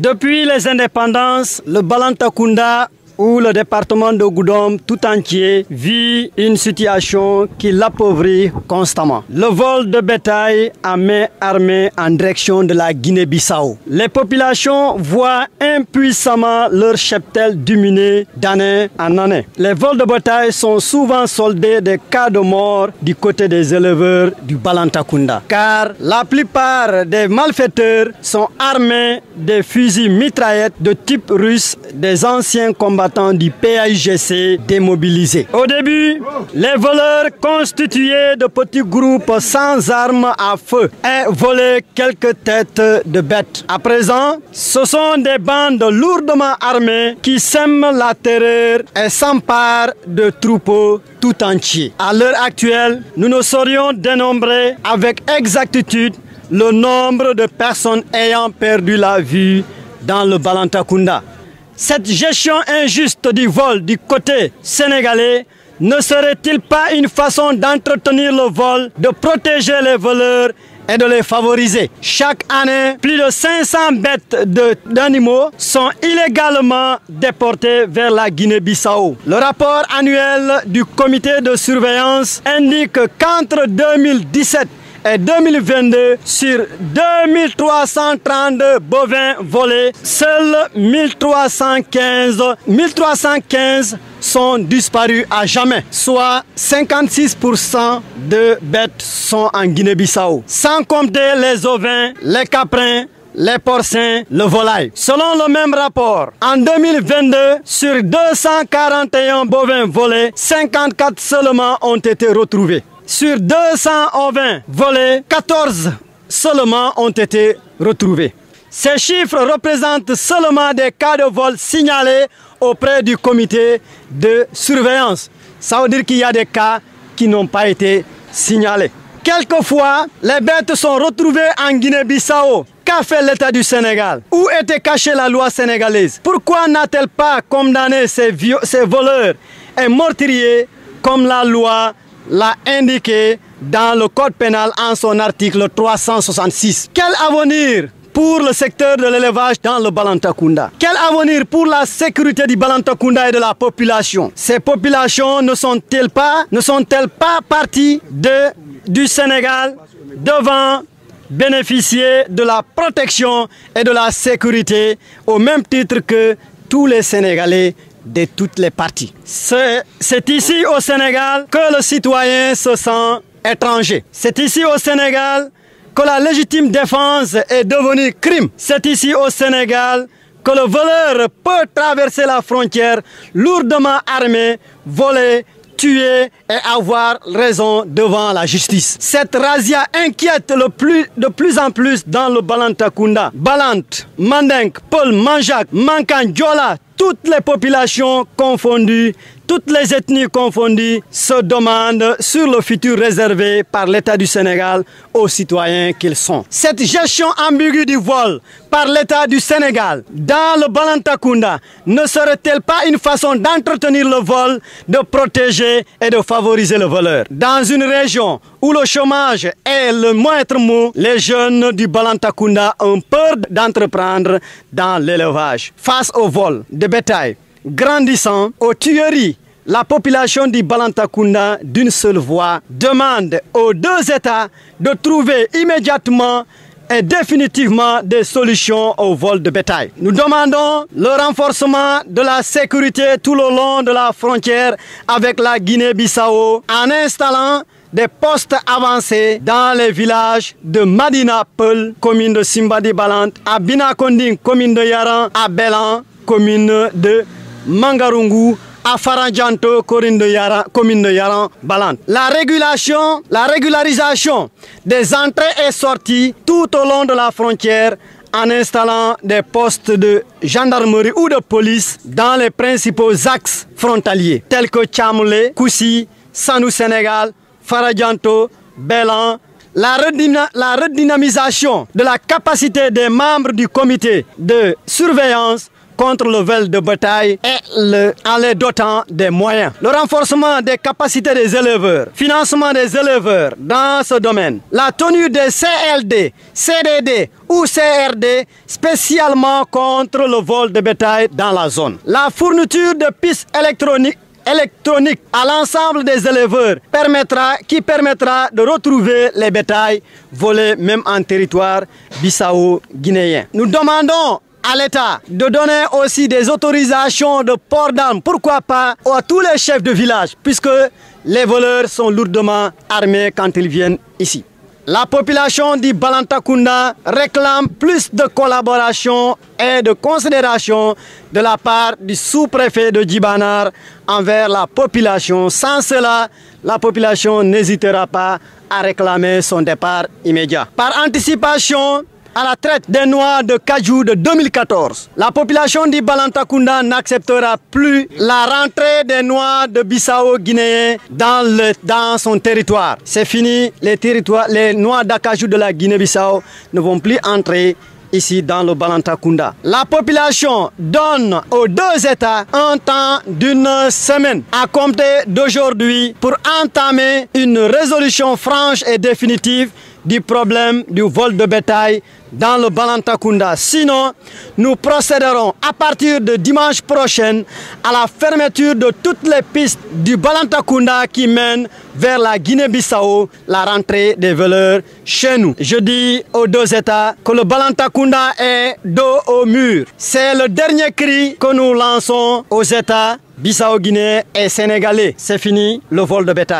Depuis les indépendances, le Balantakunda où le département de Goudom tout entier vit une situation qui l'appauvrit constamment. Le vol de bétail à main armée en direction de la Guinée-Bissau. Les populations voient impuissamment leur cheptel diminuer d'année en année. Les vols de bétail sont souvent soldés des cas de mort du côté des éleveurs du Balantakunda. Car la plupart des malfaiteurs sont armés des fusils mitraillettes de type russe des anciens combattants du PAIGC démobilisés. Au début, les voleurs constitués de petits groupes sans armes à feu et volaient quelques têtes de bêtes. À présent, ce sont des bandes lourdement armées qui sèment la terreur et s'emparent de troupeaux tout entiers. À l'heure actuelle, nous ne saurions dénombrer avec exactitude le nombre de personnes ayant perdu la vue dans le Balantakunda. Cette gestion injuste du vol du côté sénégalais ne serait-il pas une façon d'entretenir le vol, de protéger les voleurs et de les favoriser? Chaque année, plus de 500 bêtes d'animaux sont illégalement déportées vers la Guinée-Bissau. Le rapport annuel du comité de surveillance indique qu'entre 2017 et 2022, sur 2332 bovins volés, seuls 1315, 1315 sont disparus à jamais, soit 56% de bêtes sont en Guinée-Bissau. Sans compter les ovins, les caprins, les porcins, le volaille. Selon le même rapport, en 2022, sur 241 bovins volés, 54 seulement ont été retrouvés. Sur 220 volés, 14 seulement ont été retrouvés. Ces chiffres représentent seulement des cas de vol signalés auprès du comité de surveillance. Ça veut dire qu'il y a des cas qui n'ont pas été signalés. Quelquefois, les bêtes sont retrouvées en Guinée-Bissau. Qu'a fait l'État du Sénégal? Où était cachée la loi sénégalaise? Pourquoi n'a-t-elle pas condamné ces, ces voleurs et meurtriers comme la loi l'a indiqué dans le code pénal en son article 366. Quel avenir pour le secteur de l'élevage dans le Balantakunda? Quel avenir pour la sécurité du Balantakunda et de la population? Ces populations ne sont-elles pas, ne parties du Sénégal devant bénéficier de la protection et de la sécurité au même titre que tous les Sénégalais de toutes les parties. C'est ici au Sénégal que le citoyen se sent étranger. C'est ici au Sénégal que la légitime défense est devenue crime. C'est ici au Sénégal que le voleur peut traverser la frontière lourdement armé, voler, tuer et avoir raison devant la justice. Cette razzia inquiète le plus, de plus en plus dans le Balantakunda. Balant, Mandeng, Paul, Manjak, Mankan, Djola, toutes les populations confondues, toutes les ethnies confondues se demandent sur le futur réservé par l'État du Sénégal aux citoyens qu'ils sont. Cette gestion ambiguë du vol par l'État du Sénégal dans le Balantakunda ne serait-elle pas une façon d'entretenir le vol, de protéger et de favoriser le voleur? Dans une région où le chômage est le moindre mot, les jeunes du Balantakunda ont peur d'entreprendre dans l'élevage. Face au vol de bétail grandissant, aux tueries la population du Balantakunda, d'une seule voix, demande aux deux États de trouver immédiatement et définitivement des solutions au vol de bétail. Nous demandons le renforcement de la sécurité tout le long de la frontière avec la Guinée-Bissau en installant des postes avancés dans les villages de Madina Peul, commune de Simbadi Balant, à Binakonding, commune de Yaran, à Belan, commune de Mangarungu, à Faranjanto, commune de Yaran, commune de Yaran, Balant. La régulation, la régularisation des entrées et sorties tout au long de la frontière en installant des postes de gendarmerie ou de police dans les principaux axes frontaliers tels que Tchamoulé, Koussi, Sanou Sénégal, Faradjanto, Belan, la, redynamisation de la capacité des membres du comité de surveillance contre le vol de bétail et le, en les dotant des moyens. Le renforcement des capacités des éleveurs, financement des éleveurs dans ce domaine, la tenue des CLD, CDD ou CRD spécialement contre le vol de bétail dans la zone. La fourniture de pistes électroniques électronique à l'ensemble des éleveurs qui permettra de retrouver les bétails volés même en territoire bissau-guinéen. Nous demandons à l'État de donner aussi des autorisations de port d'armes, pourquoi pas à tous les chefs de village, puisque les voleurs sont lourdement armés quand ils viennent ici. La population du Balantakunda réclame plus de collaboration et de considération de la part du sous-préfet de Djibanar envers la population. Sans cela, la population n'hésitera pas à réclamer son départ immédiat. Par anticipation, à la traite des noix de cajou de 2014. La population du Balantakunda n'acceptera plus la rentrée des noix de Bissau guinéens dans, son territoire. C'est fini, les, territoires, les noix d'acajou de la Guinée-Bissau ne vont plus entrer ici dans le Balantakunda. La population donne aux deux États un temps d'une semaine à compter d'aujourd'hui pour entamer une résolution franche et définitive du problème du vol de bétail dans le Balantakunda. Sinon, nous procéderons à partir de dimanche prochain à la fermeture de toutes les pistes du Balantakunda qui mènent vers la Guinée-Bissau, la rentrée des voleurs chez nous. Je dis aux deux États que le Balantakunda est dos au mur. C'est le dernier cri que nous lançons aux États Bissau-Guinée et Sénégalais. C'est fini le vol de bétail.